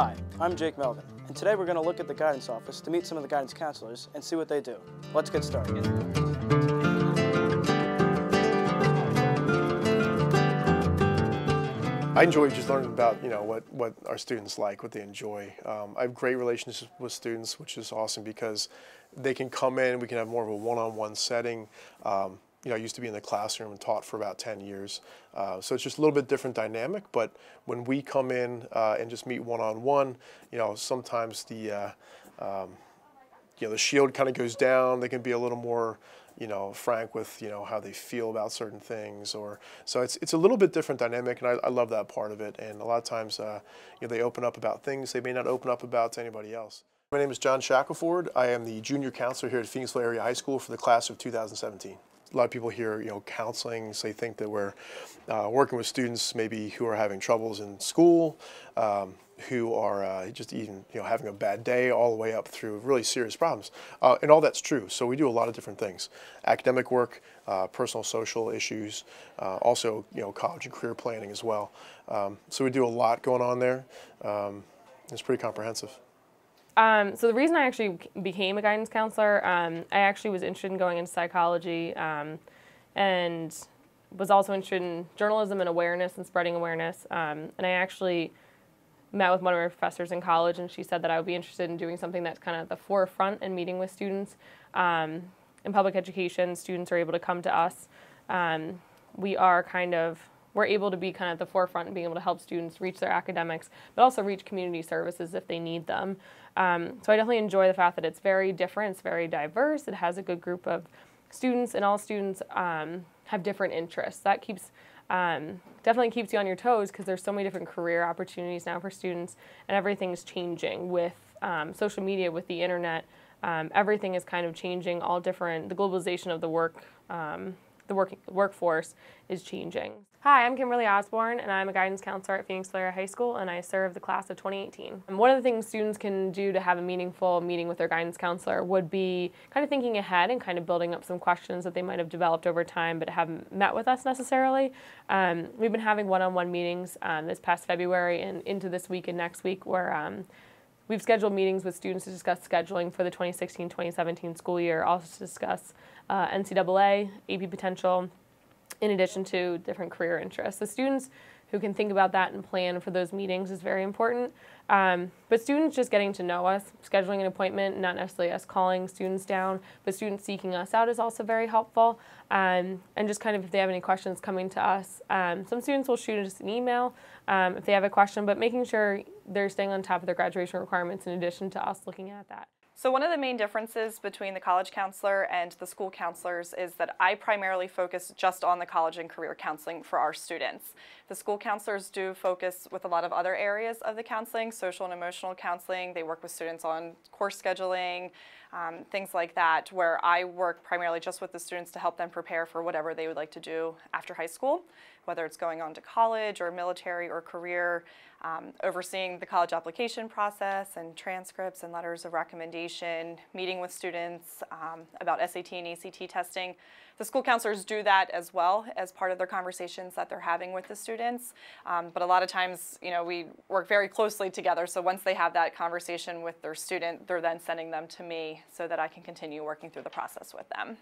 Hi, I'm Jake Melvin, and today we're going to look at the guidance office to meet some of the guidance counselors and see what they do. Let's get started. I enjoy just learning about you know what, what our students like, what they enjoy. Um, I have great relationships with students, which is awesome because they can come in, we can have more of a one-on-one setting. Um, you know, I used to be in the classroom and taught for about 10 years. Uh, so it's just a little bit different dynamic, but when we come in uh, and just meet one-on-one, you know, sometimes the, uh, um, you know, the shield kind of goes down. They can be a little more, you know, frank with, you know, how they feel about certain things or, so it's, it's a little bit different dynamic and I, I love that part of it. And a lot of times, uh, you know, they open up about things they may not open up about to anybody else. My name is John Shackelford. I am the junior counselor here at Phoenixville Area High School for the class of 2017 a lot of people hear, you know, counseling, so they think that we're uh, working with students maybe who are having troubles in school, um, who are uh, just even, you know, having a bad day all the way up through really serious problems. Uh, and all that's true. So we do a lot of different things. Academic work, uh, personal social issues, uh, also, you know, college and career planning as well. Um, so we do a lot going on there. Um, it's pretty comprehensive. Um, so the reason I actually became a guidance counselor, um, I actually was interested in going into psychology um, and was also interested in journalism and awareness and spreading awareness. Um, and I actually met with one of my professors in college and she said that I would be interested in doing something that's kind of at the forefront and meeting with students. Um, in public education, students are able to come to us. Um, we are kind of we're able to be kind of at the forefront and being able to help students reach their academics, but also reach community services if they need them. Um, so I definitely enjoy the fact that it's very different, it's very diverse, it has a good group of students, and all students um, have different interests. That keeps um, definitely keeps you on your toes because there's so many different career opportunities now for students, and everything's changing with um, social media, with the internet. Um, everything is kind of changing. All different. The globalization of the work um, the work, workforce is changing. Hi, I'm Kimberly Osborne, and I'm a guidance counselor at Phoenix Area High School, and I serve the class of 2018. And one of the things students can do to have a meaningful meeting with their guidance counselor would be kind of thinking ahead and kind of building up some questions that they might have developed over time but haven't met with us necessarily. Um, we've been having one-on-one meetings um, this past February and into this week and next week where um, We've scheduled meetings with students to discuss scheduling for the 2016-2017 school year, also to discuss uh, NCAA, AP potential, in addition to different career interests. The students who can think about that and plan for those meetings is very important. Um, but students just getting to know us, scheduling an appointment, not necessarily us calling students down, but students seeking us out is also very helpful. Um, and just kind of if they have any questions coming to us, um, some students will shoot us an email um, if they have a question, but making sure they're staying on top of their graduation requirements in addition to us looking at that. So one of the main differences between the college counselor and the school counselors is that I primarily focus just on the college and career counseling for our students. The school counselors do focus with a lot of other areas of the counseling, social and emotional counseling. They work with students on course scheduling, um, things like that, where I work primarily just with the students to help them prepare for whatever they would like to do after high school, whether it's going on to college or military or career, um, overseeing the college application process and transcripts and letters of recommendation, meeting with students um, about SAT and ACT testing. The school counselors do that as well as part of their conversations that they're having with the students. Um, but a lot of times, you know, we work very closely together. So once they have that conversation with their student, they're then sending them to me so that I can continue working through the process with them.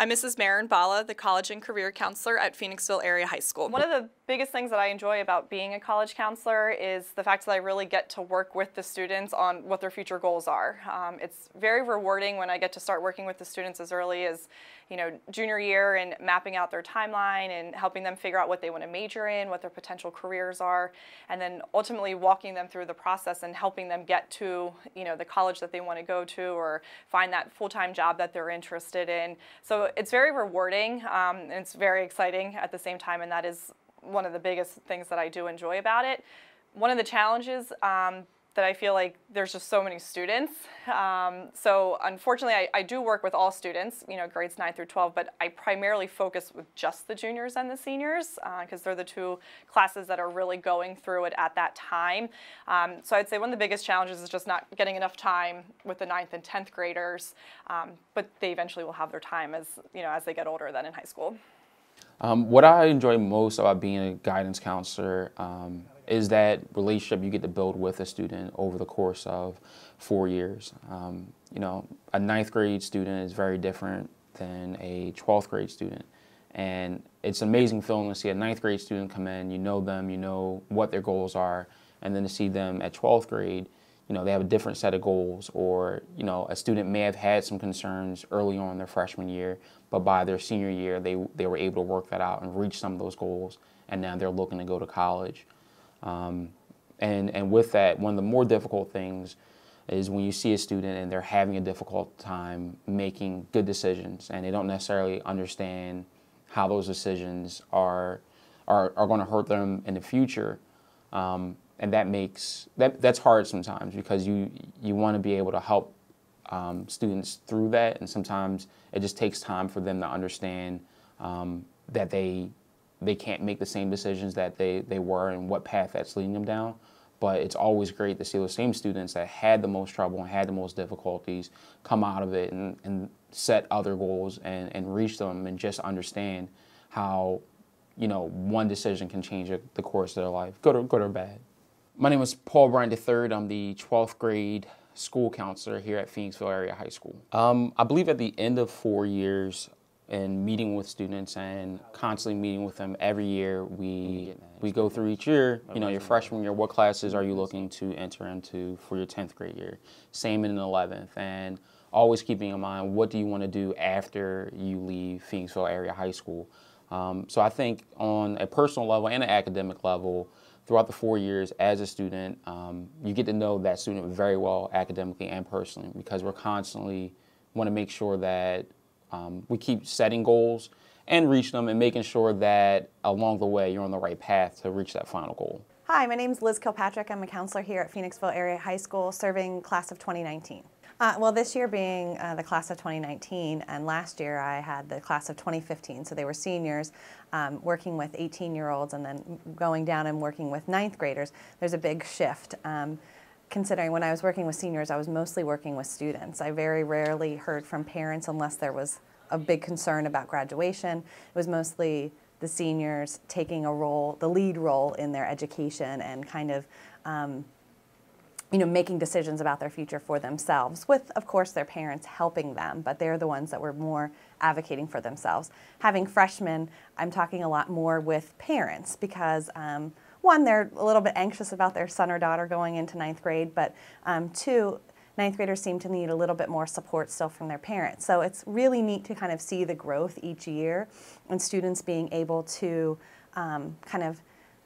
I'm Mrs. Marin Bala, the College and Career Counselor at Phoenixville Area High School. One of the biggest things that I enjoy about being a college counselor is the fact that I really get to work with the students on what their future goals are. Um, it's very rewarding when I get to start working with the students as early as you know, junior year and mapping out their timeline and helping them figure out what they want to major in, what their potential careers are, and then ultimately walking them through the process and helping them get to, you know, the college that they want to go to or find that full-time job that they're interested in. So it's very rewarding um, and it's very exciting at the same time, and that is one of the biggest things that I do enjoy about it. One of the challenges um, that I feel like there's just so many students. Um, so unfortunately, I, I, do work with all students, you know, grades 9 through 12, but I primarily focus with just the juniors and the seniors because uh, they're the two classes that are really going through it at that time. Um, so I'd say one of the biggest challenges is just not getting enough time with the 9th and 10th graders, um, but they eventually will have their time as, you know, as they get older than in high school. Um, what I enjoy most about being a guidance counselor um, is that relationship you get to build with a student over the course of four years. Um, you know, a ninth grade student is very different than a 12th grade student. And it's an amazing feeling to see a ninth grade student come in, you know them, you know what their goals are, and then to see them at 12th grade, you know, they have a different set of goals, or, you know, a student may have had some concerns early on in their freshman year, but by their senior year, they, they were able to work that out and reach some of those goals, and now they're looking to go to college. Um, and, and with that, one of the more difficult things is when you see a student and they're having a difficult time making good decisions and they don't necessarily understand how those decisions are are, are going to hurt them in the future um, and that makes that that's hard sometimes because you you want to be able to help um, students through that and sometimes it just takes time for them to understand um, that they they can't make the same decisions that they, they were and what path that's leading them down. But it's always great to see those same students that had the most trouble and had the most difficulties come out of it and, and set other goals and, and reach them and just understand how you know one decision can change the course of their life good or good or bad. My name is paul bryant iii i'm the 12th grade school counselor here at phoenixville area high school. Um, i believe at the end of four years and meeting with students and constantly meeting with them every year. We we go through each year. You know, your freshman year, what classes are you looking to enter into for your 10th grade year? Same in the 11th, and always keeping in mind what do you want to do after you leave Phoenixville Area High School. Um, so I think on a personal level and an academic level, throughout the four years as a student, um, you get to know that student very well academically and personally because we're constantly want to make sure that um, we keep setting goals and reach them and making sure that along the way you're on the right path to reach that final goal. Hi, my name is Liz Kilpatrick. I'm a counselor here at Phoenixville Area High School serving class of 2019. Uh, well, this year being uh, the class of 2019, and last year I had the class of 2015, so they were seniors um, working with 18 year olds and then going down and working with ninth graders. There's a big shift. Um, considering when I was working with seniors, I was mostly working with students. I very rarely heard from parents unless there was a big concern about graduation. It was mostly the seniors taking a role, the lead role in their education and kind of, um, you know, making decisions about their future for themselves, with, of course, their parents helping them, but they're the ones that were more advocating for themselves. Having freshmen, I'm talking a lot more with parents because um, one, they're a little bit anxious about their son or daughter going into ninth grade, but um, two, ninth graders seem to need a little bit more support still from their parents. So it's really neat to kind of see the growth each year and students being able to um, kind of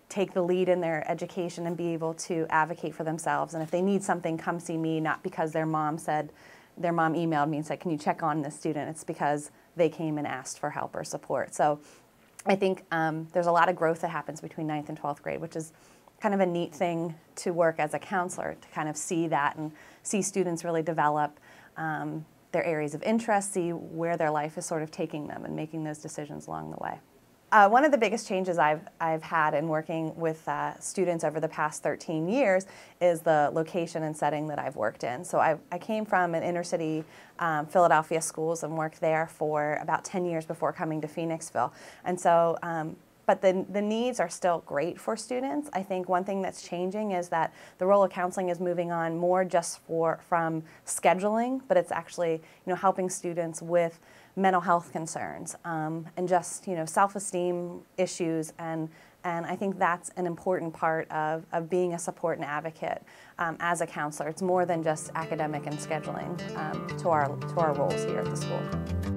take the lead in their education and be able to advocate for themselves. And if they need something, come see me, not because their mom said, their mom emailed me and said, can you check on this student? It's because they came and asked for help or support. So I think um, there's a lot of growth that happens between ninth and 12th grade, which is kind of a neat thing to work as a counselor to kind of see that and see students really develop um, their areas of interest, see where their life is sort of taking them and making those decisions along the way. Uh, one of the biggest changes I've, I've had in working with uh, students over the past 13 years is the location and setting that I've worked in. So I, I came from an inner city um, Philadelphia schools and worked there for about 10 years before coming to Phoenixville. And so um, but the, the needs are still great for students. I think one thing that's changing is that the role of counseling is moving on more just for from scheduling, but it's actually you know helping students with mental health concerns um, and just you know self-esteem issues and and I think that's an important part of, of being a support and advocate um, as a counselor. It's more than just academic and scheduling um, to our to our roles here at the school.